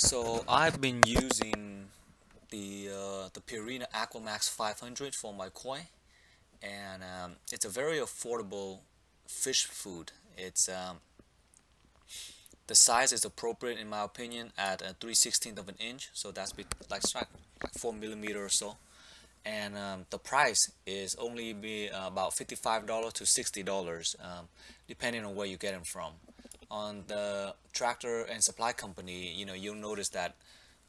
So I've been using the uh, the Purina Aquamax 500 for my koi, and um, it's a very affordable fish food. It's um, the size is appropriate in my opinion at a 3 16th of an inch, so that's like like four millimeter or so, and um, the price is only be uh, about $55 to $60 um, depending on where you get them from on the tractor and supply company, you know, you'll notice that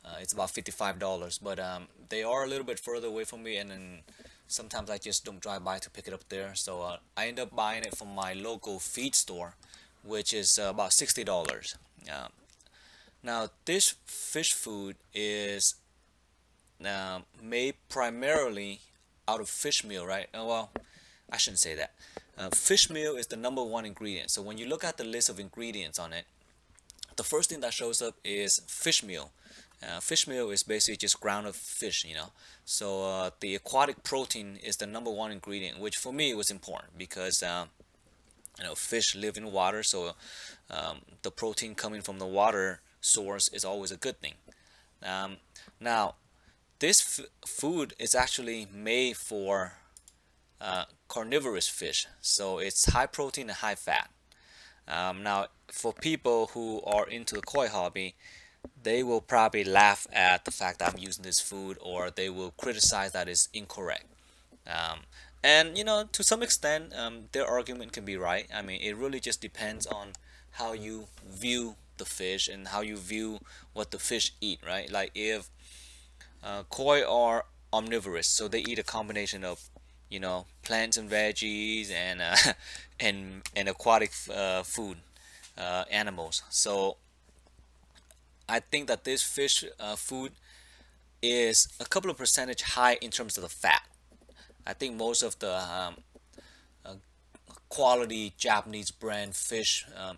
uh, it's about $55, but um, they are a little bit further away from me and then sometimes I just don't drive by to pick it up there. So uh, I end up buying it from my local feed store, which is uh, about $60. now this fish food is uh, made primarily out of fish meal, right? Uh, well, I shouldn't say that. Uh, fish meal is the number one ingredient. So when you look at the list of ingredients on it, the first thing that shows up is fish meal. Uh, fish meal is basically just ground of fish, you know. So uh, the aquatic protein is the number one ingredient, which for me was important because uh, you know fish live in water, so um, the protein coming from the water source is always a good thing. Um, now, this food is actually made for uh, carnivorous fish so it's high protein and high fat. Um, now for people who are into the koi hobby they will probably laugh at the fact that I'm using this food or they will criticize that it's incorrect. Um, and you know to some extent um, their argument can be right. I mean it really just depends on how you view the fish and how you view what the fish eat right? Like if uh, koi are omnivorous so they eat a combination of you know plants and veggies and uh, and and aquatic uh, food uh, animals. So I think that this fish uh, food is a couple of percentage high in terms of the fat. I think most of the um, uh, quality Japanese brand fish um,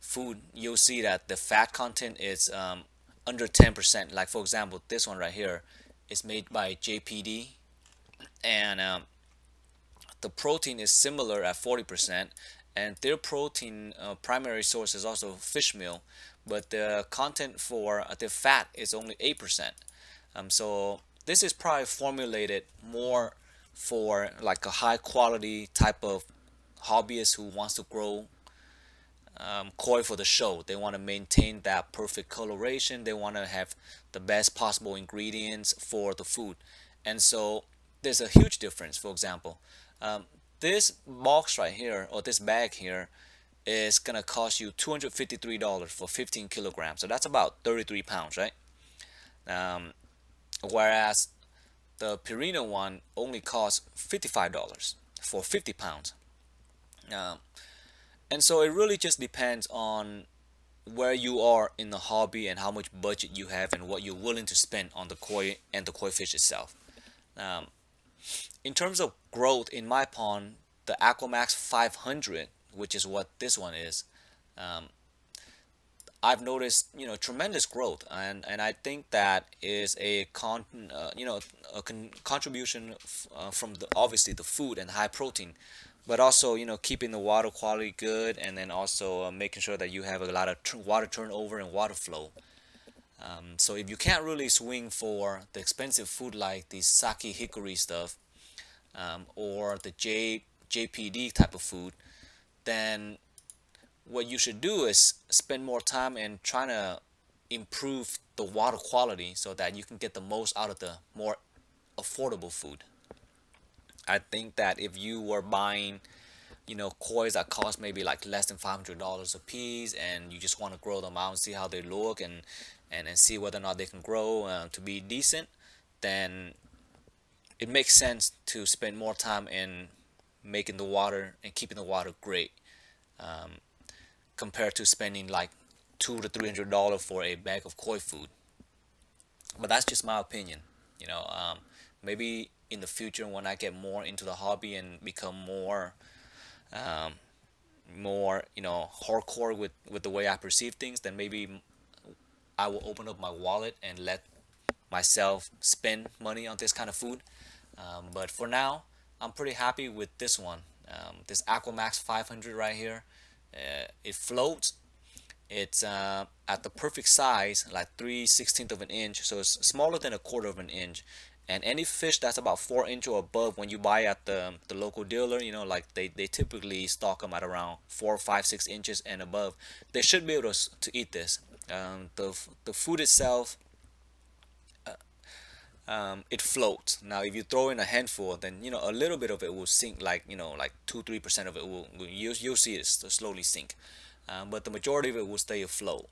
food you'll see that the fat content is um, under 10% like for example this one right here is made by JPD and um, the protein is similar at 40% and their protein uh, primary source is also fish meal but the content for uh, the fat is only 8% um, so this is probably formulated more for like a high quality type of hobbyist who wants to grow um, koi for the show. They want to maintain that perfect coloration. They want to have the best possible ingredients for the food. And so there's a huge difference. For example um, this box right here or this bag here is gonna cost you $253 for 15 kilograms. So that's about 33 pounds right? Um, whereas the Purina one only costs $55 for 50 pounds. Um, and so it really just depends on where you are in the hobby and how much budget you have and what you're willing to spend on the koi and the koi fish itself. Um, in terms of growth in my pond, the Aquamax 500, which is what this one is, um, I've noticed you know tremendous growth, and and I think that is a con uh, you know a con contribution uh, from the obviously the food and high protein, but also you know keeping the water quality good, and then also uh, making sure that you have a lot of water turnover and water flow. Um, so if you can't really swing for the expensive food like the Saki-Hikari stuff um, or the J, JPD type of food, then what you should do is spend more time in trying to improve the water quality so that you can get the most out of the more affordable food. I think that if you were buying you know kois that cost maybe like less than $500 a piece and you just want to grow them out and see how they look and and, and see whether or not they can grow uh, to be decent then it makes sense to spend more time in making the water and keeping the water great um, compared to spending like two to three hundred dollars for a bag of koi food. But that's just my opinion you know um, maybe in the future when I get more into the hobby and become more um, more you know hardcore with with the way I perceive things then maybe I will open up my wallet and let myself spend money on this kind of food. Um, but for now I'm pretty happy with this one. Um, this Aquamax 500 right here uh, it floats. It's uh, at the perfect size like 3 16th of an inch so it's smaller than a quarter of an inch and any fish that's about 4 inch or above when you buy at the, the local dealer you know like they, they typically stock them at around four five six inches and above they should be able to, to eat this um, the, the food itself um, it floats. Now, if you throw in a handful, then you know a little bit of it will sink, like you know, like two, three percent of it will, will you you'll see it slowly sink, um, but the majority of it will stay afloat.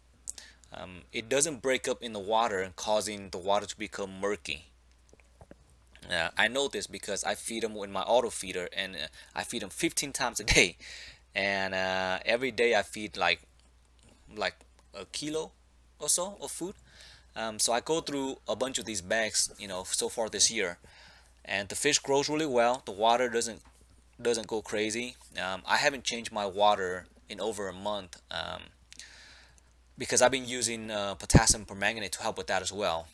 Um, it doesn't break up in the water, causing the water to become murky. Uh, I know this because I feed them with my auto feeder, and uh, I feed them 15 times a day, and uh, every day I feed like like a kilo or so of food um, so I go through a bunch of these bags, you know, so far this year, and the fish grows really well. The water doesn't doesn't go crazy. Um, I haven't changed my water in over a month um, because I've been using uh, potassium permanganate to help with that as well.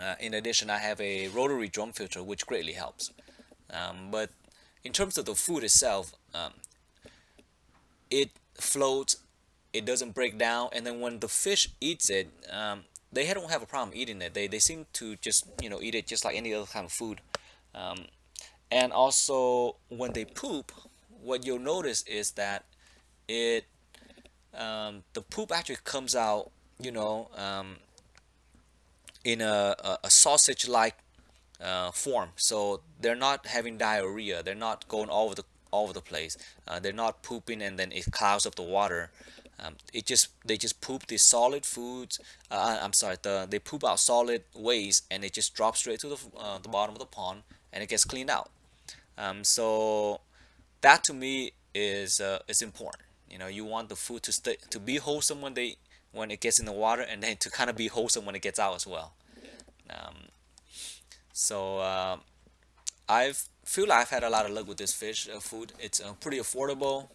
Uh, in addition, I have a rotary drum filter which greatly helps. Um, but in terms of the food itself, um, it floats, it doesn't break down, and then when the fish eats it, um, they don't have a problem eating it. They, they seem to just, you know, eat it just like any other kind of food. Um, and also, when they poop, what you'll notice is that it, um, the poop actually comes out, you know, um, in a, a, a sausage-like uh, form. So they're not having diarrhea. They're not going all over the all over the place. Uh, they're not pooping and then it clouds up the water. Um, it just they just poop these solid foods. Uh, uh, I'm sorry, the, they poop out solid waste and it just drops straight to the uh, the bottom of the pond and it gets cleaned out. Um, so that to me is uh, is important. You know, you want the food to stay to be wholesome when they when it gets in the water and then to kind of be wholesome when it gets out as well. Um, so uh, I've feel like I've had a lot of luck with this fish uh, food. It's uh, pretty affordable.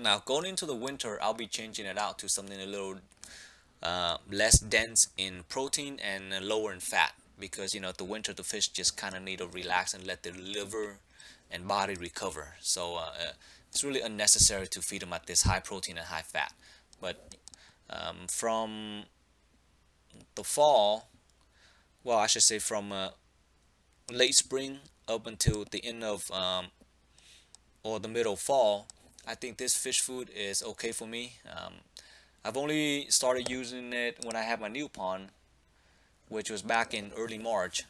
Now going into the winter, I'll be changing it out to something a little uh, less dense in protein and lower in fat because you know the winter the fish just kind of need to relax and let their liver and body recover. So uh, it's really unnecessary to feed them at this high protein and high fat. But um, from the fall, well, I should say from uh, late spring up until the end of um, or the middle fall, I think this fish food is okay for me. Um, I've only started using it when I had my new pond, which was back in early March.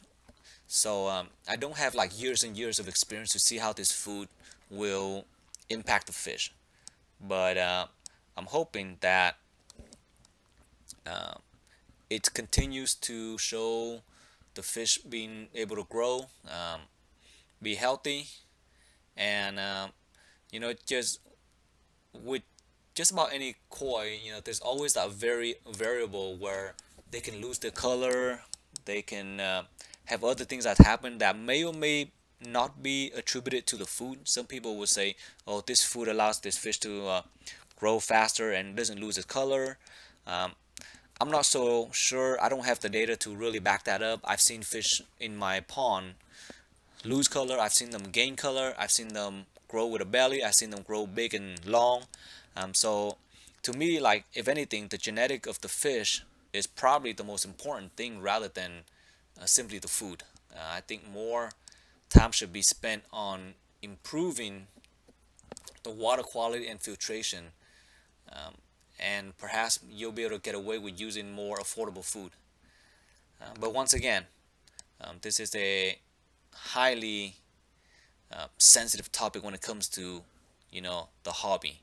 So um, I don't have like years and years of experience to see how this food will impact the fish. But uh, I'm hoping that uh, it continues to show the fish being able to grow, um, be healthy, and uh, you know just with just about any koi, you know, there's always that very variable where they can lose their color, they can uh, have other things that happen that may or may not be attributed to the food. Some people would say, oh, this food allows this fish to uh, grow faster and doesn't lose its color. Um, I'm not so sure. I don't have the data to really back that up. I've seen fish in my pond lose color. I've seen them gain color. I've seen them grow with a belly. I've seen them grow big and long. Um, so to me, like if anything, the genetic of the fish is probably the most important thing rather than uh, simply the food. Uh, I think more time should be spent on improving the water quality and filtration. Um, and perhaps you'll be able to get away with using more affordable food. Uh, but once again, um, this is a highly uh, sensitive topic when it comes to you know the hobby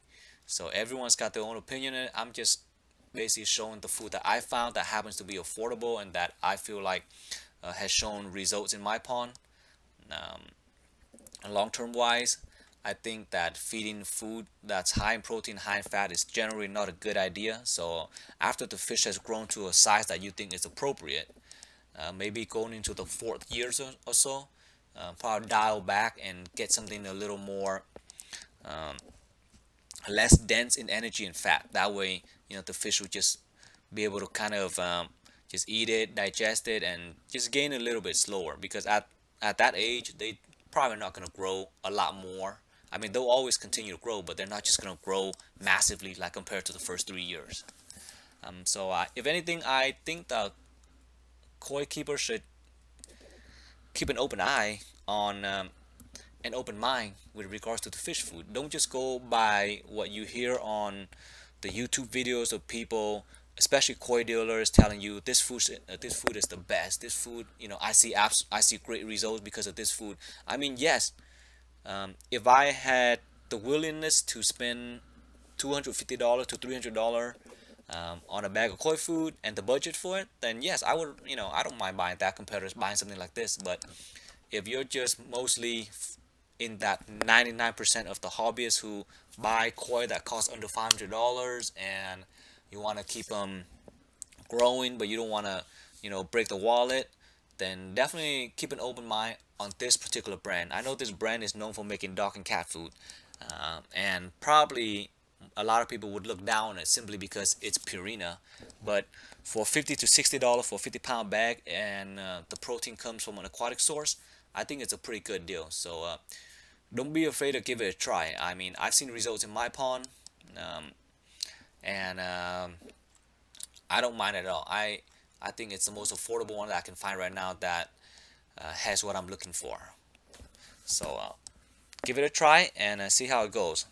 so everyone's got their own opinion and i'm just basically showing the food that i found that happens to be affordable and that i feel like uh, has shown results in my pond um, long-term wise I think that feeding food that's high in protein, high in fat is generally not a good idea. So after the fish has grown to a size that you think is appropriate, uh, maybe going into the fourth years or, or so, uh, probably dial back and get something a little more um, less dense in energy and fat that way you know the fish will just be able to kind of um, just eat it digest it and just gain a little bit slower because at at that age they probably not going to grow a lot more I mean, they'll always continue to grow, but they're not just going to grow massively like compared to the first three years. Um, so uh, if anything, I think the koi keeper should keep an open eye on um, an open mind with regards to the fish food. Don't just go by what you hear on the YouTube videos of people, especially koi dealers, telling you this food uh, this food is the best. This food, you know, I see apps, I see great results because of this food. I mean, yes, um, if I had the willingness to spend $250 to $300 um, on a bag of koi food and the budget for it, then yes, I would, you know, I don't mind buying that to buying something like this. But if you're just mostly in that 99% of the hobbyists who buy koi that cost under $500 and you want to keep them growing, but you don't want to, you know, break the wallet, then definitely keep an open mind on this particular brand. I know this brand is known for making dog and cat food, uh, and probably a lot of people would look down on it simply because it's Purina. But for 50 to 60 dollars for a 50 pound bag, and uh, the protein comes from an aquatic source, I think it's a pretty good deal. So uh, don't be afraid to give it a try. I mean, I've seen results in my pond, um, and um, I don't mind at all. I I think it's the most affordable one that I can find right now that uh, has what I'm looking for. So uh, give it a try and uh, see how it goes.